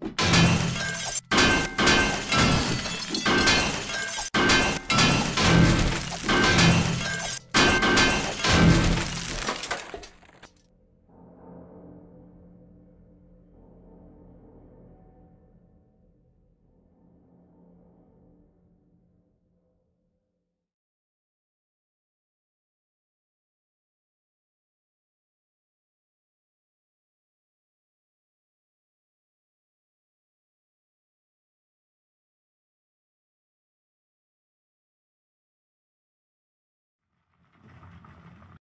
you